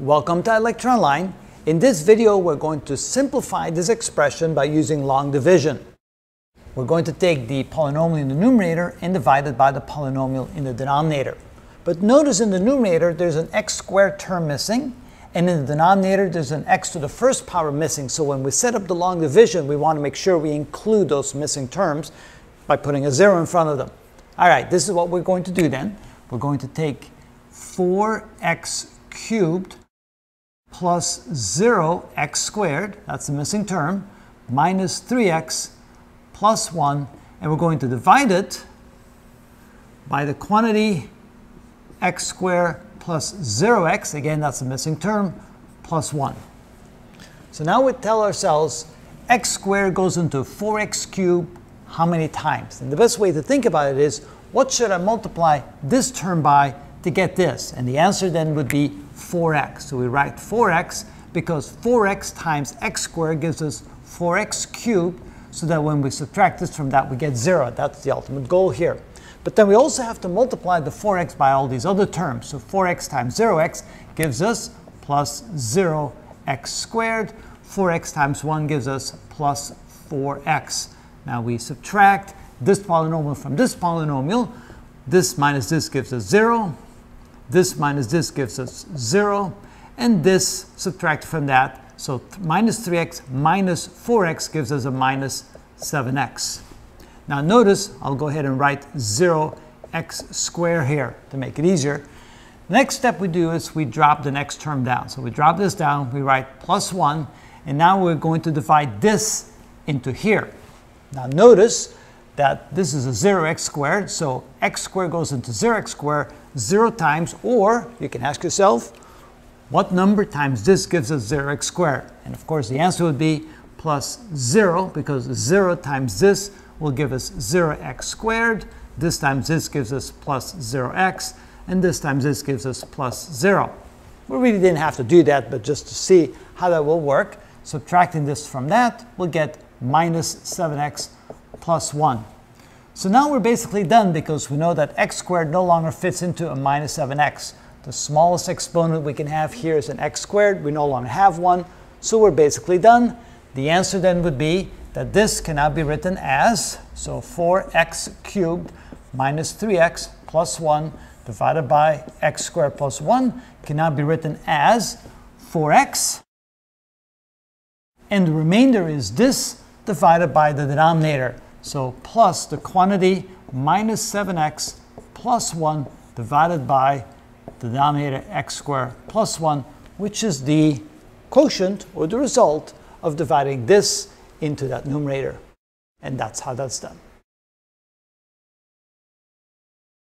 Welcome to ilectureonline. In this video, we're going to simplify this expression by using long division. We're going to take the polynomial in the numerator and divide it by the polynomial in the denominator. But notice in the numerator, there's an x squared term missing, and in the denominator, there's an x to the first power missing. So when we set up the long division, we want to make sure we include those missing terms by putting a zero in front of them. All right, this is what we're going to do then. We're going to take 4x cubed plus 0x squared, that's the missing term, minus 3x plus 1, and we're going to divide it by the quantity x squared plus 0x, again that's the missing term, plus 1. So now we tell ourselves x squared goes into 4x cubed how many times? And the best way to think about it is, what should I multiply this term by to get this? And the answer then would be 4x. So we write 4x because 4x times x squared gives us 4x cubed, so that when we subtract this from that, we get 0. That's the ultimate goal here. But then we also have to multiply the 4x by all these other terms. So 4x times 0x gives us plus 0x squared. 4x times 1 gives us plus 4x. Now we subtract this polynomial from this polynomial. This minus this gives us 0. This minus this gives us 0. And this subtract from that. So minus 3x minus 4x gives us a minus 7x. Now notice, I'll go ahead and write 0x squared here to make it easier. Next step we do is we drop the next term down. So we drop this down, we write plus 1, and now we're going to divide this into here. Now notice that this is a 0x squared, so x squared goes into 0x squared 0 times, or you can ask yourself, what number times this gives us 0x squared? And of course the answer would be plus 0, because 0 times this will give us 0x squared, this times this gives us plus 0x, and this times this gives us plus 0. We really didn't have to do that, but just to see how that will work, subtracting this from that, we'll get minus 7x plus 1. So now we're basically done because we know that x squared no longer fits into a minus 7x. The smallest exponent we can have here is an x squared. We no longer have one, so we're basically done. The answer then would be that this cannot be written as, so 4x cubed minus 3x plus 1 divided by x squared plus 1 cannot be written as 4x. And the remainder is this divided by the denominator. So plus the quantity minus 7x plus 1 divided by the denominator x squared plus 1, which is the quotient or the result of dividing this into that numerator. And that's how that's done.